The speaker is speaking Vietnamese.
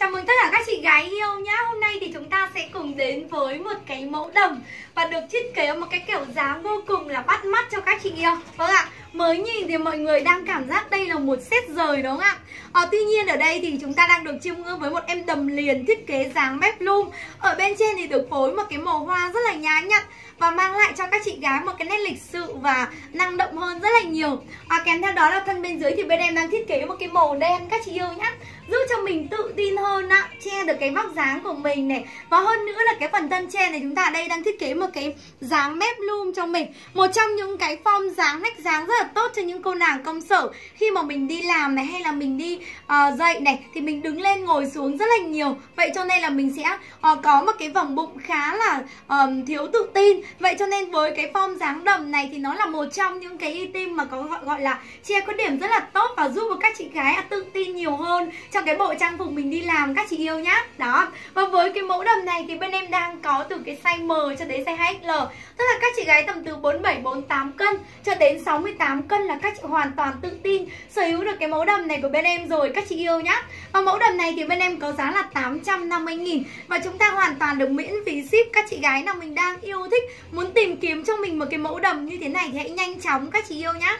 Chào mừng tất cả các chị gái yêu nhá. Hôm nay thì chúng ta sẽ cùng đến với một cái mẫu đầm Và được thiết kế một cái kiểu dáng vô cùng là bắt mắt cho các chị yêu. Vâng ạ Mới nhìn thì mọi người đang cảm giác đây là một set rời đúng không ạ? À, Tuy nhiên ở đây thì chúng ta đang được chiêm ngưỡng với một em đầm liền thiết kế dáng mép lung Ở bên trên thì được phối một cái màu hoa rất là nhã nhặn Và cho các chị gái một cái nét lịch sự và năng động hơn rất là nhiều. À, Kèm theo đó là thân bên dưới thì bên em đang thiết kế một cái màu đen các chị yêu nhá. Giúp cho mình tự tin hơn ạ Che được cái vóc dáng của mình này. Và hơn nữa là cái phần thân trên này chúng ta đây đang thiết kế một cái dáng mép lum cho mình. Một trong những cái form dáng nách dáng rất là tốt cho những cô nàng công sở. Khi mà mình đi làm này hay là mình đi ờ, uh, dậy này Thì mình đứng lên ngồi xuống rất là nhiều. Vậy cho nên là mình sẽ uh, có một cái vòng bụng khá là uh, thiếu tự tin. Vậy cho nên với cái form dáng đầm này thì nó là một trong những cái item mà có gọi, gọi là che có điểm rất là tốt Và giúp cho các chị gái tự tin nhiều hơn trong cái bộ trang phục mình đi làm các chị yêu nhá. Đó. Và với cái mẫu đầm này thì bên em đang có từ cái size M cho đến size 2XL Tức là các chị gái tầm từ 47, 48 cân cho đến 68 cân là các chị hoàn toàn tự tin sở hữu được cái mẫu đầm này của bên em rồi các chị yêu nhá. Và mẫu đầm này thì bên em có giá là 850 nghìn Và chúng ta hoàn toàn được miễn phí ship. Các chị gái nào mình đang yêu thích Muốn tìm tìm kiếm cho mình một cái mẫu đầm như thế này thì hãy nhanh chóng, các chị yêu nhá.